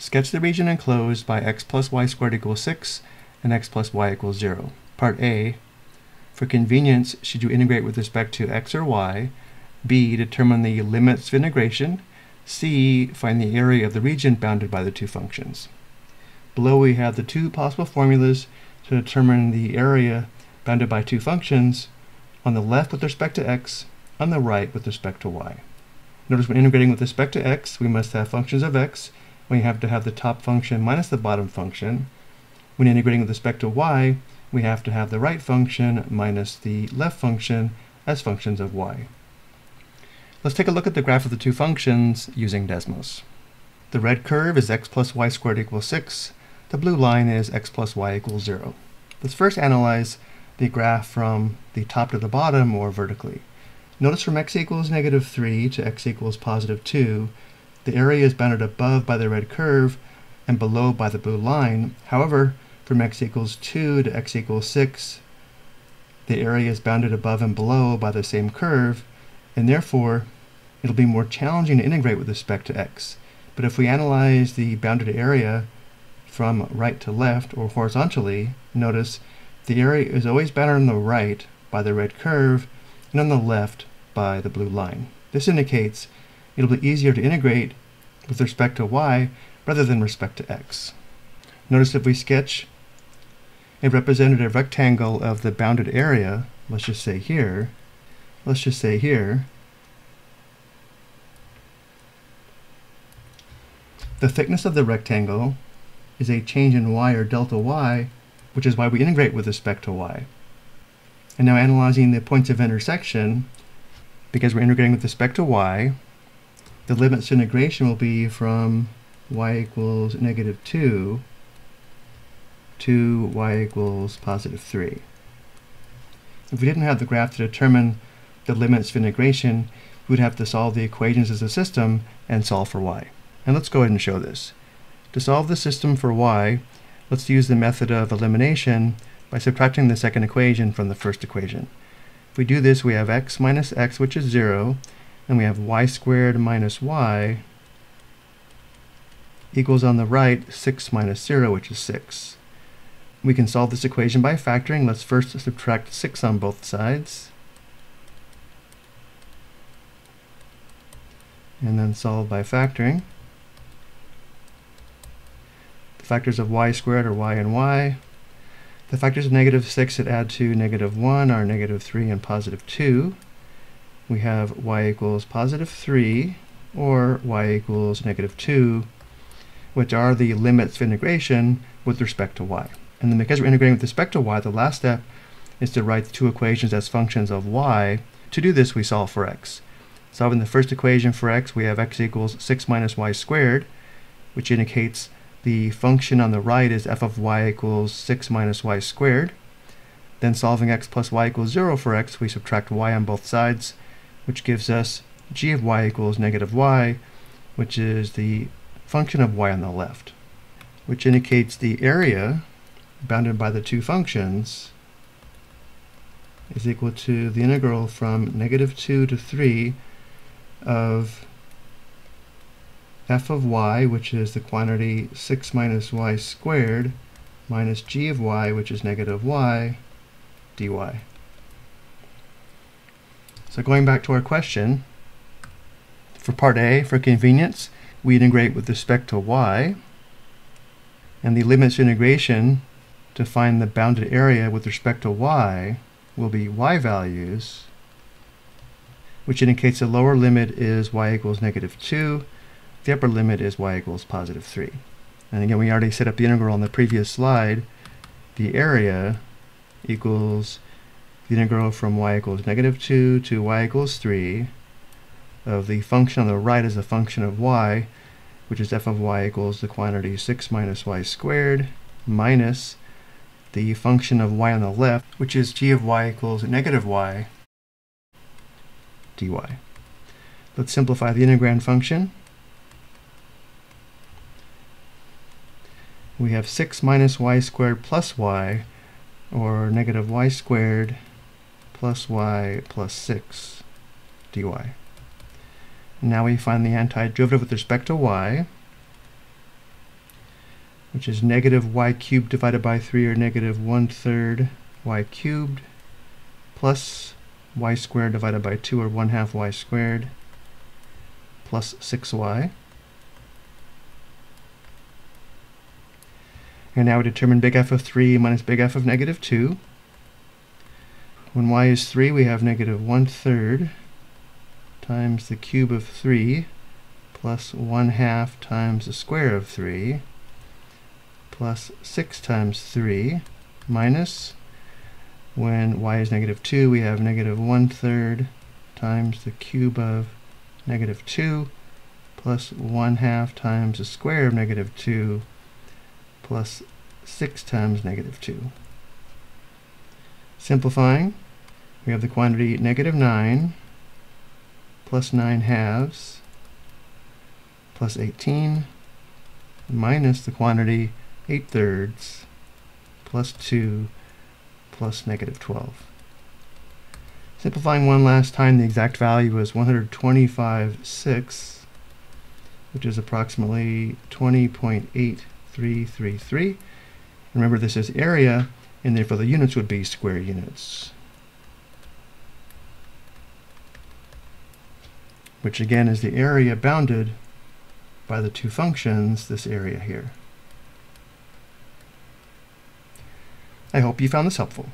Sketch the region enclosed by x plus y squared equals 6 and x plus y equals 0. Part A. For convenience, should you integrate with respect to x or y? B. Determine the limits of integration. C. Find the area of the region bounded by the two functions. Below we have the two possible formulas to determine the area bounded by two functions, on the left with respect to x, on the right with respect to y. Notice when integrating with respect to x, we must have functions of x, we have to have the top function minus the bottom function. When integrating with respect to y, we have to have the right function minus the left function as functions of y. Let's take a look at the graph of the two functions using Desmos. The red curve is x plus y squared equals 6. The blue line is x plus y equals 0. Let's first analyze the graph from the top to the bottom or vertically. Notice from x equals negative 3 to x equals positive 2, the area is bounded above by the red curve and below by the blue line. However, from x equals 2 to x equals 6, the area is bounded above and below by the same curve, and therefore it'll be more challenging to integrate with respect to x. But if we analyze the bounded area from right to left or horizontally, notice the area is always bounded on the right by the red curve and on the left by the blue line. This indicates it'll be easier to integrate with respect to y rather than respect to x. Notice if we sketch a representative rectangle of the bounded area, let's just say here, let's just say here, the thickness of the rectangle is a change in y or delta y, which is why we integrate with respect to y. And now analyzing the points of intersection, because we're integrating with respect to y, the limits integration will be from y equals negative 2 to y equals positive 3. If we didn't have the graph to determine the limits of integration, we would have to solve the equations as a system and solve for y. And let's go ahead and show this. To solve the system for y, let's use the method of elimination by subtracting the second equation from the first equation. If we do this, we have x minus x, which is 0, and we have y squared minus y equals on the right 6 minus 0, which is 6. We can solve this equation by factoring. Let's first subtract 6 on both sides. And then solve by factoring. The factors of y squared are y and y. The factors of negative 6 that add to negative 1 are negative 3 and positive 2 we have y equals positive 3 or y equals negative 2, which are the limits of integration with respect to y. And then because we're integrating with respect to y, the last step is to write the two equations as functions of y. To do this, we solve for x. Solving the first equation for x, we have x equals 6 minus y squared, which indicates the function on the right is f of y equals 6 minus y squared. Then solving x plus y equals 0 for x, we subtract y on both sides, which gives us g of y equals negative y, which is the function of y on the left, which indicates the area bounded by the two functions is equal to the integral from negative 2 to 3 of f of y, which is the quantity 6 minus y squared, minus g of y, which is negative y, dy. So going back to our question, for part A, for convenience, we integrate with respect to y, and the limits of integration to find the bounded area with respect to y will be y values, which indicates the lower limit is y equals negative 2, the upper limit is y equals positive 3. And again, we already set up the integral on the previous slide. The area equals the integral from y equals negative 2 to y equals 3 of the function on the right is a function of y, which is f of y equals the quantity 6 minus y squared minus the function of y on the left, which is g of y equals negative y dy. Let's simplify the integrand function. We have 6 minus y squared plus y, or negative y squared plus y plus 6 dy. Now we find the antiderivative with respect to y. which is negative y cubed divided by 3, or negative 1 third y cubed, plus y squared divided by 2, or 1 half y squared, plus 6y. And now we determine big F of 3 minus big F of negative 2. When y is 3, we have negative 1 third times the cube of 3 plus 1 half times the square of 3 plus 6 times 3 minus, when y is negative 2, we have negative 1 third times the cube of negative 2 plus 1 half times the square of negative 2 plus 6 times negative 2. Simplifying, we have the quantity negative 9 plus 9 halves plus 18 minus the quantity 8 thirds plus 2 plus negative 12. Simplifying one last time, the exact value is 125.6, which is approximately 20.8333. Remember, this is area, and therefore the units would be square units. Which again is the area bounded by the two functions, this area here. I hope you found this helpful.